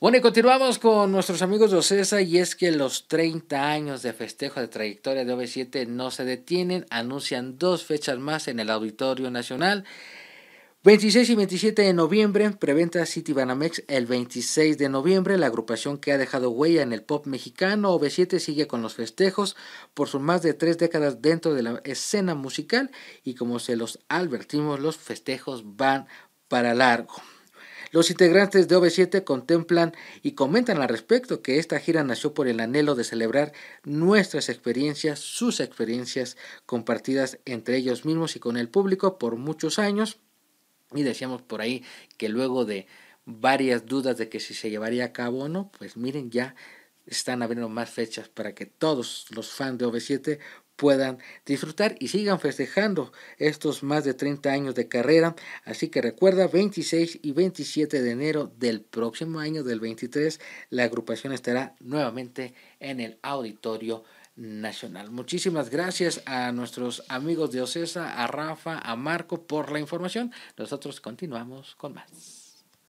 Bueno, y continuamos con nuestros amigos de Ocesa y es que los 30 años de festejo de trayectoria de OV7 no se detienen, anuncian dos fechas más en el Auditorio Nacional. 26 y 27 de noviembre, preventa City Banamex el 26 de noviembre, la agrupación que ha dejado huella en el pop mexicano, OV7 sigue con los festejos por sus más de tres décadas dentro de la escena musical y como se los advertimos, los festejos van para largo. Los integrantes de OV7 contemplan y comentan al respecto que esta gira nació por el anhelo de celebrar nuestras experiencias, sus experiencias compartidas entre ellos mismos y con el público por muchos años. Y decíamos por ahí que luego de varias dudas de que si se llevaría a cabo o no, pues miren, ya están abriendo más fechas para que todos los fans de OV7 puedan disfrutar y sigan festejando estos más de 30 años de carrera. Así que recuerda, 26 y 27 de enero del próximo año, del 23, la agrupación estará nuevamente en el Auditorio Nacional. Muchísimas gracias a nuestros amigos de Ocesa, a Rafa, a Marco por la información. Nosotros continuamos con más.